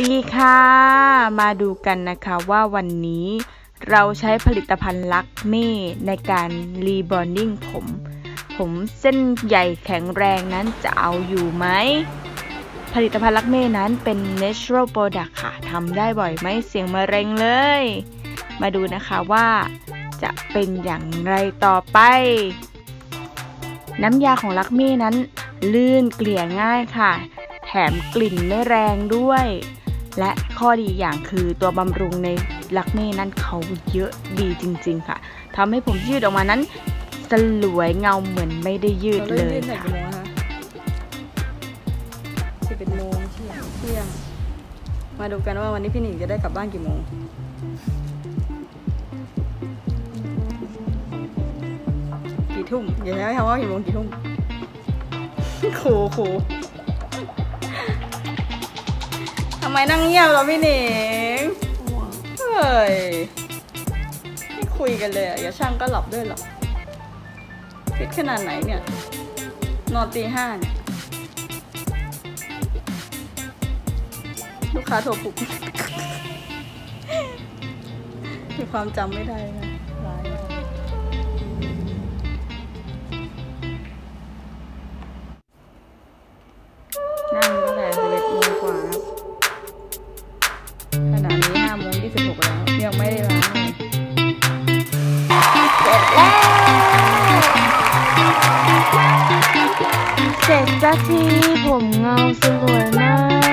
ดีค่ะ มาดูกันนะคะว่าวันนี้เราใช้ผลิตภัณฑ์ลักเม่ในการรีบอนดิ้งผม ผมเส้นใหญ่แข็งแรงนั้นจะเอาอยู่ไหม ผลิตภัณฑ์ลักเม่นั้นเป็น natural product ค่ะทำได้บ่อยไม่เสียงมะเร็งเลย มาดูนะคะว่าจะเป็นอย่างไรต่อไป น้ำยาของลักเม่นั้นลื่นเกลี่ยง่ายค่ะ แถมกลิ่นไม่แรงด้วย และข้อดีอย่างคือตัวบำรุงในลักเม่นั้นเขาเยอะดีจริง ๆ ค่ะทำให้ผมยืดออกมานั้นสลวยเงาเหมือนไม่ได้ยืดเลยยื่นแต่ค่ะกี่โมงคะสิบเอ็ดโมงเที่ยงเที่ยง มาดูกันว่าวันนี้พี่หนิงจะได้กลับบ้านกี่โมงกี่ทุ่มอย่าใช้คำว่ากี่โมงกี่ทุ่มครูค ไมนั่งเงียบเราพี่หนิงเฮ้ยไม่คุยกันเลยอย่าช่างก็หลับด้วยหรอกฟิตขนาดไหนเนี่ย นอนตีห้าเนี่ยลูกค้าโทรปลุกมีความจำไม่ได้นะร้ายนั่งตั้งแต่สิบเอ็ด ยังไม่ได้ล้างเสร็จแล้วเสร็จสักทีผมเงาสวยมาก